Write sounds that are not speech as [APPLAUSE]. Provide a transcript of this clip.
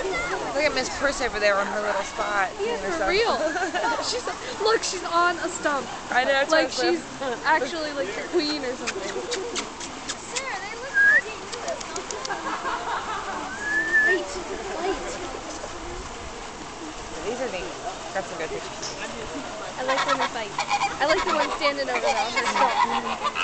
Look at Miss Purse over there on her little spot. Yeah, uh, for real. [LAUGHS] [LAUGHS] she's look, she's on a stump. I know. Like I she's [LAUGHS] actually like the queen or something. Sarah, they look like Wait, wait. These are neat. Got some good pictures. I like when they fight. I like the one standing over there on her stump.